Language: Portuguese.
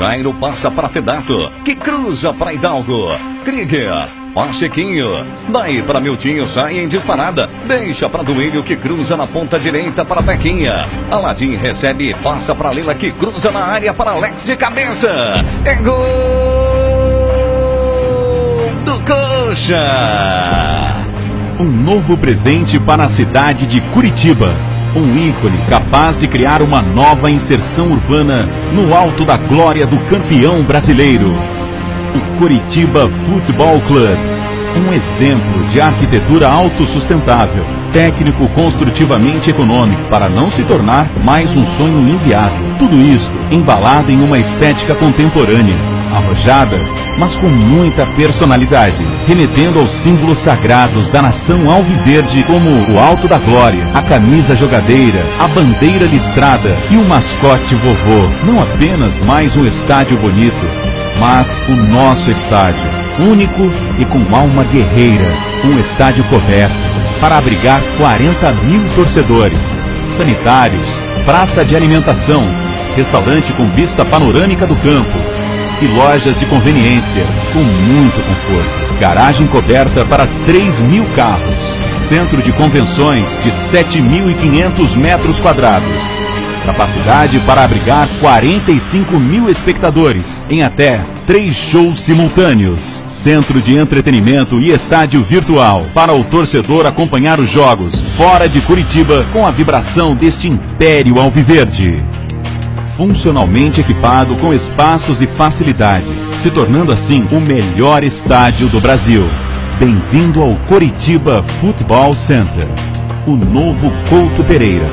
Jairo passa para Fedato, que cruza para Hidalgo. Krieger, Pachequinho. Daí para Miltinho sai em disparada. Deixa para Duílio que cruza na ponta direita para Pequinha. Aladim recebe e passa para Lila que cruza na área para Alex de cabeça. É gol do Coxa. Um novo presente para a cidade de Curitiba. Um ícone capaz de criar uma nova inserção urbana no alto da glória do campeão brasileiro. O Curitiba Futebol Club. Um exemplo de arquitetura autossustentável, técnico construtivamente econômico, para não se tornar mais um sonho inviável. Tudo isto embalado em uma estética contemporânea, arrojada, mas com muita personalidade, remetendo aos símbolos sagrados da nação alviverde, como o Alto da Glória, a camisa jogadeira, a bandeira listrada e o mascote vovô. Não apenas mais um estádio bonito, mas o nosso estádio, único e com alma guerreira, um estádio coberto para abrigar 40 mil torcedores, sanitários, praça de alimentação, restaurante com vista panorâmica do campo e lojas de conveniência com muito conforto. Garagem coberta para 3 mil carros, centro de convenções de 7.500 metros quadrados. Capacidade para abrigar 45 mil espectadores em até três shows simultâneos. Centro de entretenimento e estádio virtual para o torcedor acompanhar os jogos fora de Curitiba com a vibração deste império alviverde. Funcionalmente equipado com espaços e facilidades, se tornando assim o melhor estádio do Brasil. Bem-vindo ao Curitiba Football Center. O novo Couto Pereira